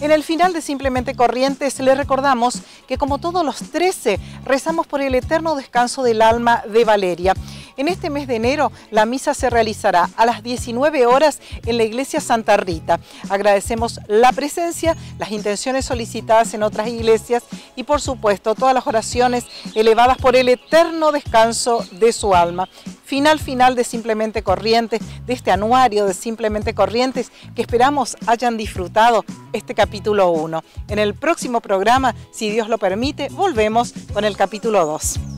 En el final de Simplemente Corrientes le recordamos que como todos los 13 rezamos por el eterno descanso del alma de Valeria. En este mes de enero la misa se realizará a las 19 horas en la iglesia Santa Rita. Agradecemos la presencia, las intenciones solicitadas en otras iglesias y por supuesto todas las oraciones elevadas por el eterno descanso de su alma. Final final de Simplemente Corrientes, de este anuario de Simplemente Corrientes que esperamos hayan disfrutado este capítulo 1. En el próximo programa, si Dios lo permite, volvemos con el capítulo 2.